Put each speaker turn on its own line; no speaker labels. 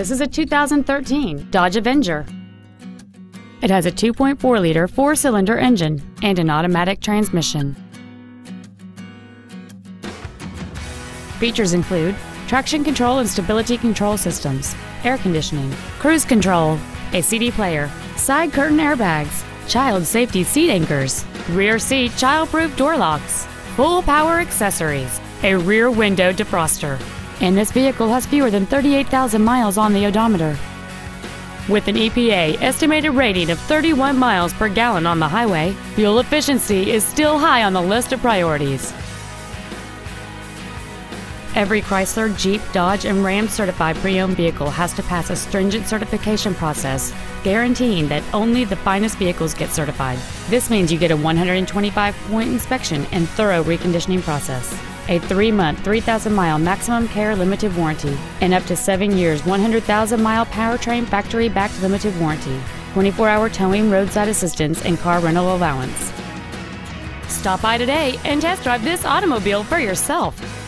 This is a 2013 Dodge Avenger. It has a 2.4-liter four-cylinder engine and an automatic transmission. Features include traction control and stability control systems, air conditioning, cruise control, a CD player, side curtain airbags, child safety seat anchors, rear seat child-proof door locks, full power accessories, a rear window defroster, and this vehicle has fewer than 38,000 miles on the odometer. With an EPA estimated rating of 31 miles per gallon on the highway, fuel efficiency is still high on the list of priorities. Every Chrysler, Jeep, Dodge, and Ram certified pre-owned vehicle has to pass a stringent certification process, guaranteeing that only the finest vehicles get certified. This means you get a 125-point inspection and thorough reconditioning process a three month, 3,000 mile maximum care limited warranty, and up to seven years, 100,000 mile powertrain factory backed limited warranty, 24 hour towing, roadside assistance, and car rental allowance. Stop by today and test drive this automobile for yourself.